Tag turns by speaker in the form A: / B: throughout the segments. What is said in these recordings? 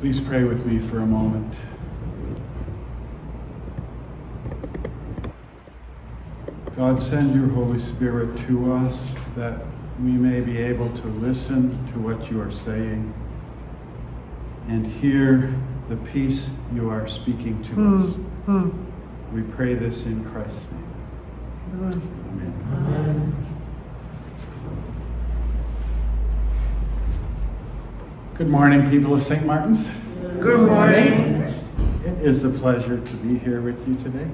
A: Please pray with me for a moment. God, send your Holy Spirit to us that we may be able to listen to what you are saying and hear the peace you are speaking to
B: Hmm.
A: us.
B: Hmm.
A: We pray this in Christ's name.
B: Amen.
A: Amen. Good morning, people of St. Martin's.
B: Good morning.
A: It is a pleasure to be here with you today.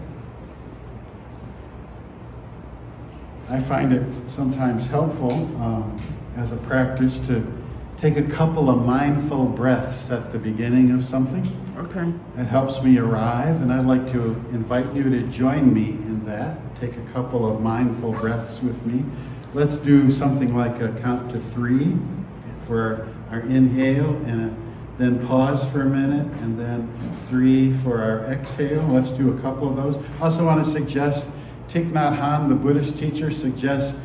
A: I find it sometimes helpful um, as a practice to take a couple of mindful breaths at the beginning of something.
B: Okay.
A: It helps me arrive, and I'd like to invite you to join me in that. Take a couple of mindful breaths with me. Let's do something like a count to three for our inhale, and a, then pause for a minute, and then three for our exhale. Let's do a couple of those. Also, want to suggest Thich Nhat Hanh, the Buddhist teacher, suggests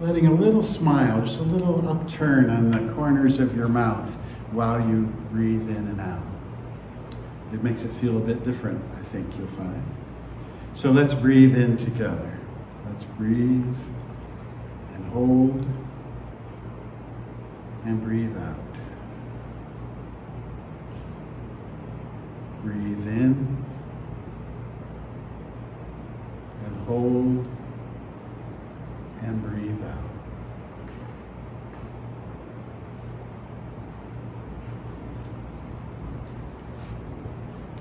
A: letting a little smile, just a little upturn on the corners of your mouth while you breathe in and out. It makes it feel a bit different, I think you'll find. So let's breathe in together. Let's breathe and hold and breathe out. Breathe in and hold and breathe out.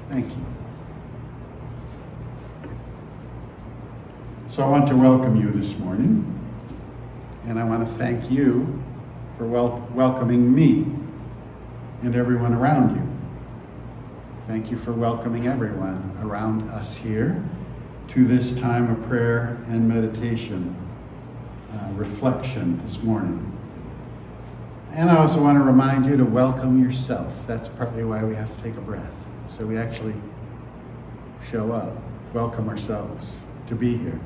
A: Thank you. So I want to welcome you this morning, and I want to thank you for wel- welcoming me and everyone around you. Thank you for welcoming everyone around us here to this time of prayer and meditation, uh, reflection this morning. And I also want to remind you to welcome yourself. That's partly why we have to take a breath. So we actually show up, welcome ourselves to be here.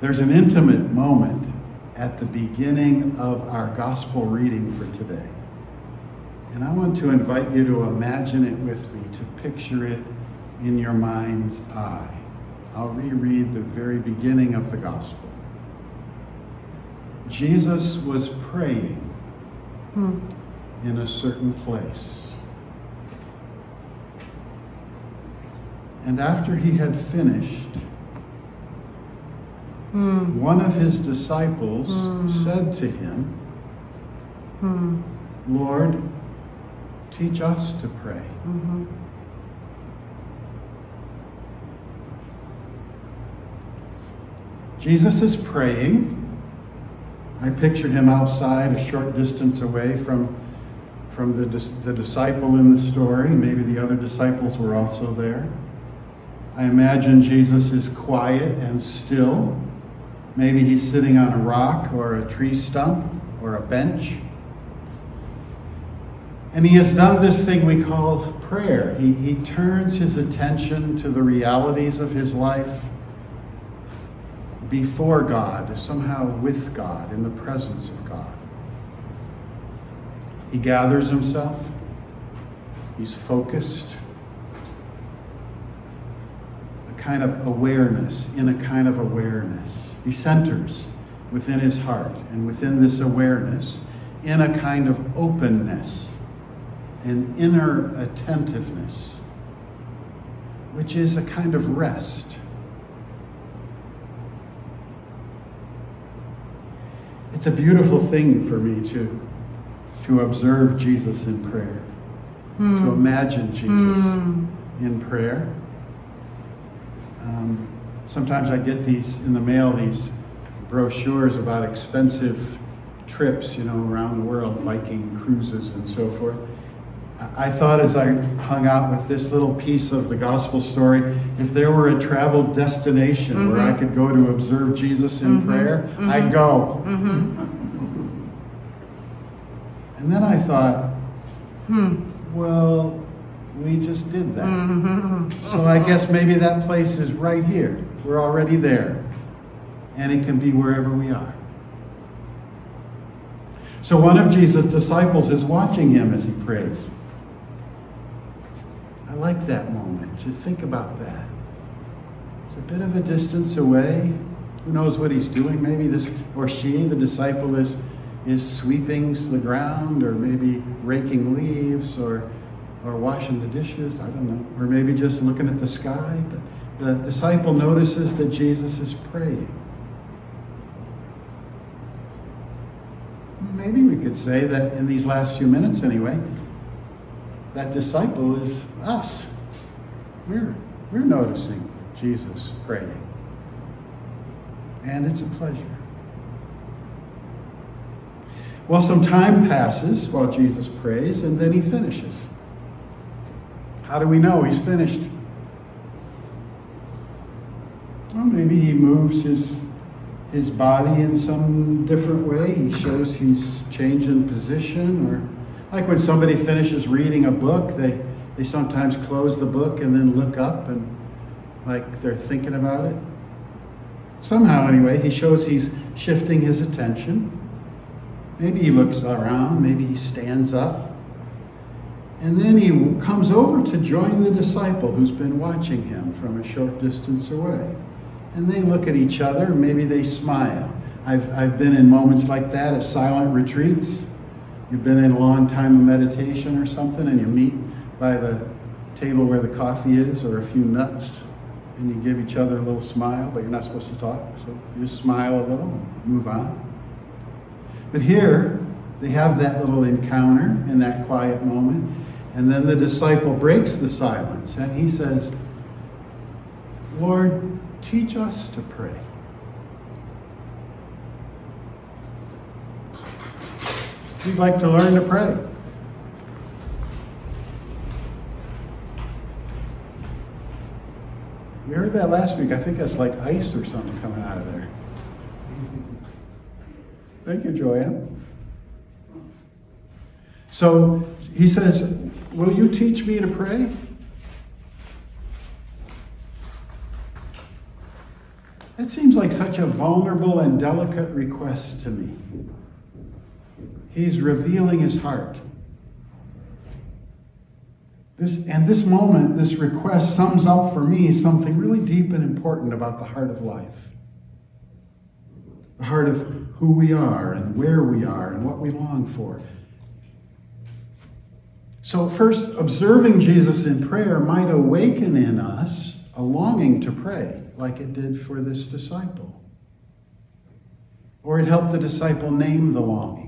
A: There's an intimate moment at the beginning of our gospel reading for today. And I want to invite you to imagine it with me, to picture it in your mind's eye. I'll reread the very beginning of the gospel. Jesus was praying
B: Hmm.
A: in a certain place. And after he had finished,
B: Hmm.
A: one of his disciples
B: Mm.
A: said to him,
B: Hmm.
A: Lord, teach us to pray.
B: Mhm.
A: Jesus is praying. I pictured him outside, a short distance away from, from the, the disciple in the story. Maybe the other disciples were also there. I imagine Jesus is quiet and still. Maybe he's sitting on a rock or a tree stump or a bench. And he has done this thing we call prayer. He, he turns his attention to the realities of his life before God, somehow with God, in the presence of God. He gathers himself, he's focused, a kind of awareness, in a kind of awareness. He centers within his heart, and within this awareness, in a kind of openness, an inner attentiveness, which is a kind of rest. It's a beautiful thing for me to, to observe Jesus in prayer, to imagine Jesus
B: Hmm.
A: in prayer. Um, sometimes I get these in the mail, these brochures about expensive trips, you know, around the world, Viking cruises and so forth. I thought as I hung out with this little piece of the gospel story, if there were a travel destination where I mm-hmm. could go to observe Jesus in mm-hmm. prayer, mm-hmm. I'd go. And then I thought, hmm, well, we just did that. So I guess maybe that place is right here. We're already there. And it can be wherever we are. So one of Jesus' disciples is watching him as he prays. I like that moment to think about that. It's a bit of a distance away. Who knows what he's doing? Maybe this or she, the disciple, is is sweeping the ground or maybe raking leaves or or washing the dishes, I don't know, or maybe just looking at the sky. But the disciple notices that Jesus is praying. Maybe we could say that in these last few minutes, anyway, that disciple is us. We're, we're noticing Jesus praying. And it's a pleasure. Well, some time passes while Jesus prays, and then he finishes. How do we know he's finished? Well, maybe he moves his, his body in some different way. He shows he's changing position. Or like when somebody finishes reading a book, they, they sometimes close the book and then look up and like they're thinking about it. Somehow, anyway, he shows he's shifting his attention. Maybe he looks around, maybe he stands up. And then he comes over to join the disciple who's been watching him from a short distance away. And they look at each other, maybe they smile. I've, I've been in moments like that at silent retreats. You've been in a long time of meditation or something, and you meet by the table where the coffee is or a few nuts, and you give each other a little smile, but you're not supposed to talk. So you just smile a little and move on. But here, they have that little encounter in that quiet moment. And then the disciple breaks the silence and he says, Lord, teach us to pray. We'd like to learn to pray. We heard that last week. I think that's like ice or something coming out of there. Thank you, Joanne. So he says, Will you teach me to pray? That seems like such a vulnerable and delicate request to me. He's revealing his heart. This, and this moment, this request sums up for me something really deep and important about the heart of life. The heart of who we are and where we are and what we long for. So, first, observing Jesus in prayer might awaken in us a longing to pray, like it did for this disciple. Or it helped the disciple name the longing.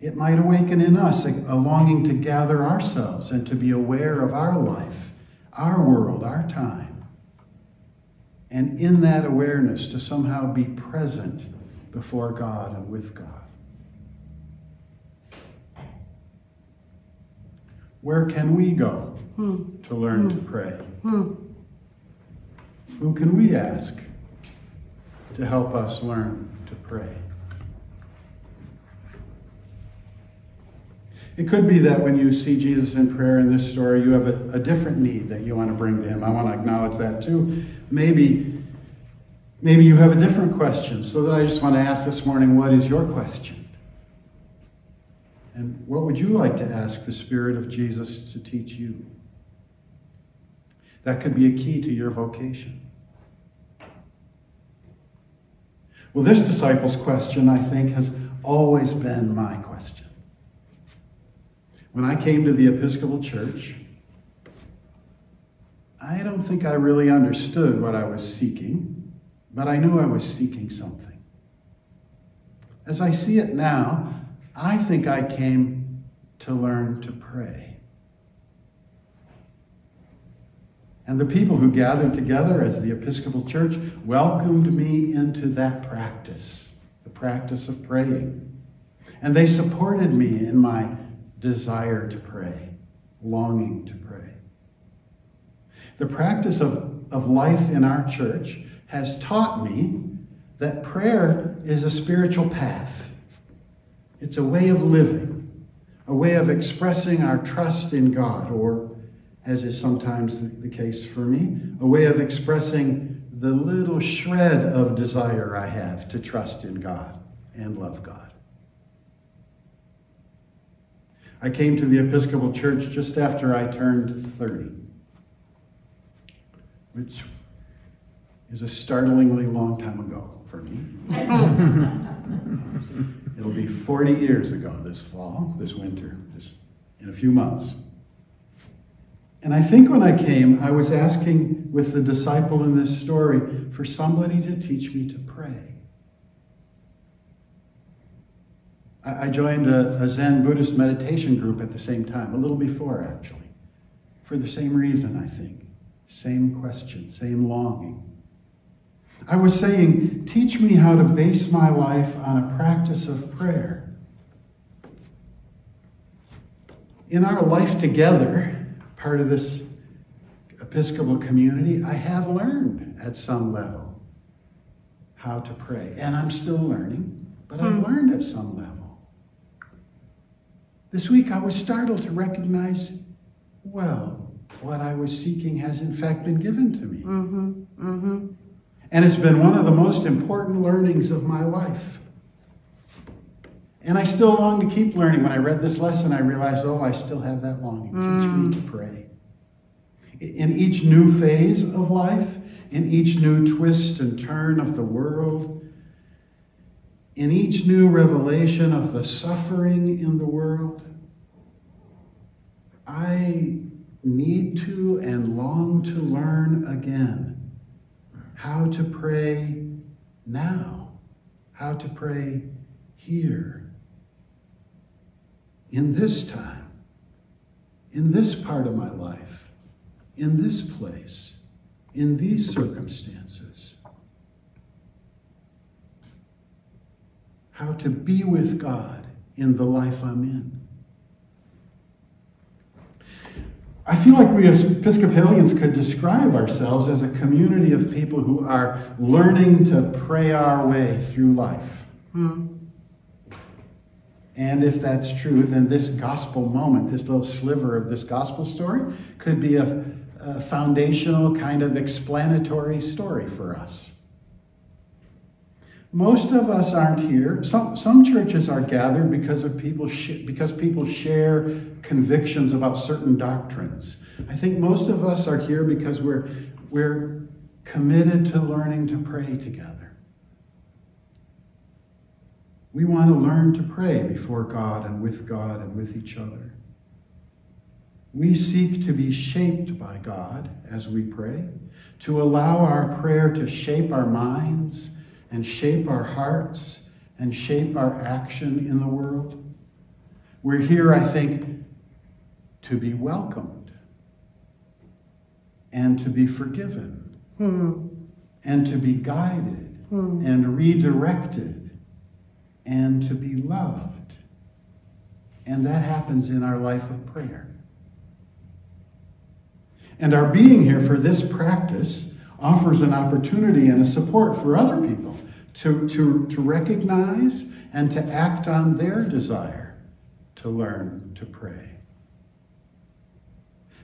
A: It might awaken in us a, a longing to gather ourselves and to be aware of our life, our world, our time. And in that awareness, to somehow be present before God and with God. Where can we go
B: Hmm.
A: to learn to pray?
B: Hmm.
A: Who can we ask to help us learn to pray? It could be that when you see Jesus in prayer in this story, you have a, a different need that you want to bring to him. I want to acknowledge that too. Maybe, maybe you have a different question. So that I just want to ask this morning, what is your question? And what would you like to ask the Spirit of Jesus to teach you? That could be a key to your vocation. Well, this disciple's question, I think, has always been my question. When I came to the Episcopal Church, I don't think I really understood what I was seeking, but I knew I was seeking something. As I see it now, I think I came to learn to pray. And the people who gathered together as the Episcopal Church welcomed me into that practice, the practice of praying. And they supported me in my desire to pray, longing to pray. The practice of, of life in our church has taught me that prayer is a spiritual path. It's a way of living, a way of expressing our trust in God, or, as is sometimes the case for me, a way of expressing the little shred of desire I have to trust in God and love God. I came to the Episcopal Church just after I turned 30, which is a startlingly long time ago for me. It'll be 40 years ago this fall, this winter, just in a few months. And I think when I came, I was asking with the disciple in this story for somebody to teach me to pray. I joined a, a, Zen Buddhist meditation group at the same time, a little before actually, for the same reason, I think. Same question, same longing. I was saying, teach me how to base my life on a practice of prayer. In our life together, part of this Episcopal community, I have learned at some level how to pray. And I'm still learning, but I've hmm. learned at some level. This week I was startled to recognize, well, what I was seeking has in fact been given to me.
B: Mm-hmm, mm-hmm.
A: And it's been one of the most important learnings of my life. And I still long to keep learning. When I read this lesson, I realized, oh, I still have that longing. Mm. Teach me to pray. In each new phase of life, in each new twist and turn of the world, in each new revelation of the suffering in the world, I need to and long to learn again how to pray now, how to pray here, in this time, in this part of my life, in this place, in these circumstances. how to be with God in the life I'm in. I feel like we as Episcopalians could describe ourselves as a community of people who are learning to pray our way through life.
B: Hmm.
A: And if that's true, then this gospel moment, this little sliver of this gospel story, could be a, a foundational kind of explanatory story for us. Most of us aren't here. Some, some churches are gathered because of people because people share convictions about certain doctrines. I think most of us are here because we're, we're committed to learning to pray together. We want to learn to pray before God and with God and with each other. We seek to be shaped by God as we pray, to allow our prayer to shape our minds and shape our hearts and shape our action in the world. We're here, I think, to be welcomed and to be forgiven
B: hmm.
A: and to be guided
B: hmm.
A: and redirected and to be loved. And that happens in our life of prayer. And our being here for this practice offers an opportunity and a support for other people to, to, to recognize and to act on their desire to learn to pray.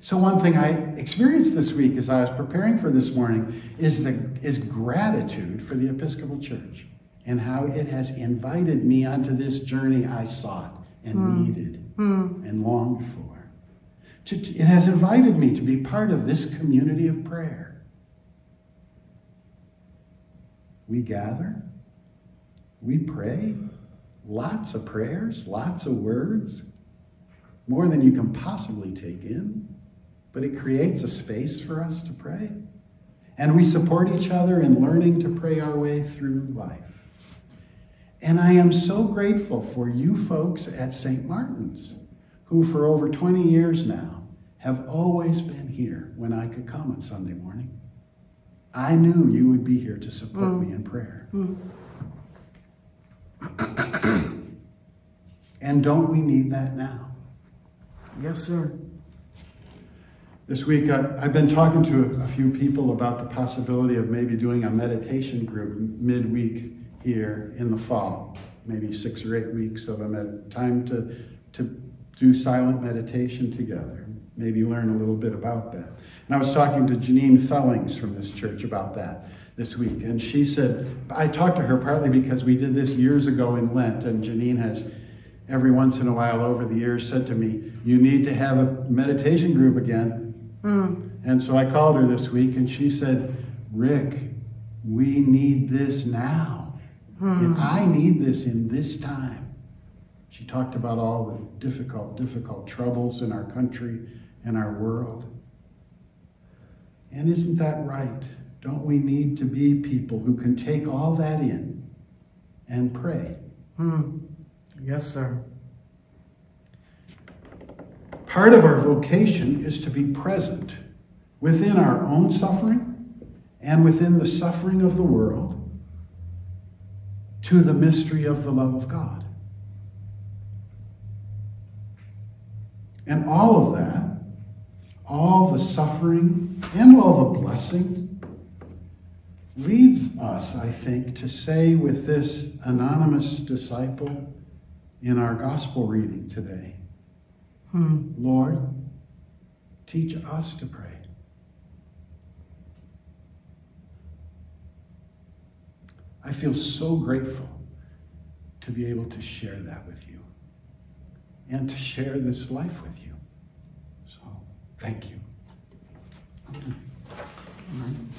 A: So one thing I experienced this week as I was preparing for this morning is, the, is gratitude for the Episcopal Church and how it has invited me onto this journey I sought and mm. needed
B: mm.
A: and longed for. It has invited me to be part of this community of prayer. We gather, we pray, lots of prayers, lots of words, more than you can possibly take in, but it creates a space for us to pray. And we support each other in learning to pray our way through life. And I am so grateful for you folks at St. Martin's, who for over 20 years now have always been here when I could come on Sunday morning. I knew you would be here to support mm. me in prayer.
B: Mm.
A: and don't we need that now?
B: Yes, sir.
A: This week, I, have been talking to a, a few people about the possibility of maybe doing a meditation group midweek here in the fall, maybe six or eight weeks of a med- time to, to do silent meditation together. Maybe learn a little bit about that. And I was talking to Janine Fellings from this church about that this week, and she said, I talked to her partly because we did this years ago in Lent, and Janine has every once in a while over the years said to me, You need to have a meditation group again.
B: Hmm.
A: And so I called her this week, and she said, Rick, we need this now. And I need this in this time. She talked about all the difficult, difficult troubles in our country and our world. And isn't that right? Don't we need to be people who can take all that in and pray?
B: Hmm. Yes, sir.
A: Part of our vocation is to be present within our own suffering and within the suffering of the world to the mystery of the love of God. And all of that, all the suffering and all the blessing, leads us, I think, to say with this anonymous disciple in our gospel reading today
B: Hmm.
A: Lord, teach us to pray. I feel so grateful to be able to share that with you and to share this life with you. Thank you.
B: Amen.